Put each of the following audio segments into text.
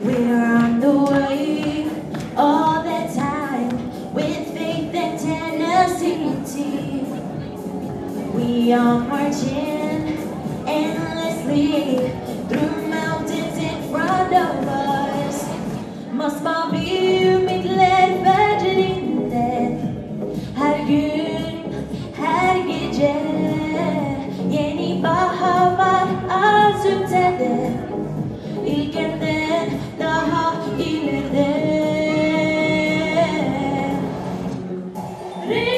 We're on the way all the time with faith and tenacity. We are marching endlessly through mountains in front of us. Must man bli mitt ledfärden inne Her gün, Rengarenk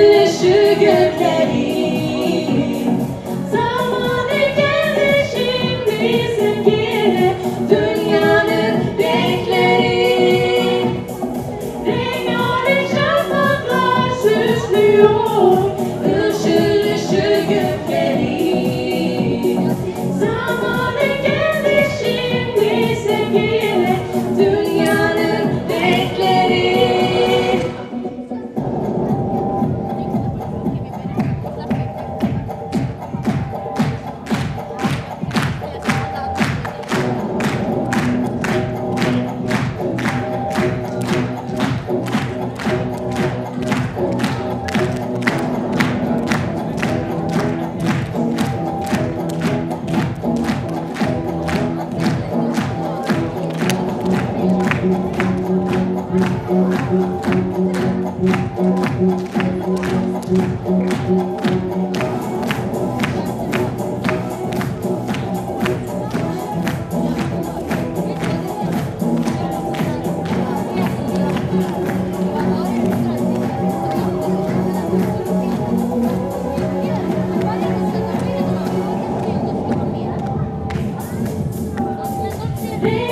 gökleri. Zamanı geldi şimdi sevgili Dünyanın renkleri. Rengarenk şafaklar süslüyor Baby.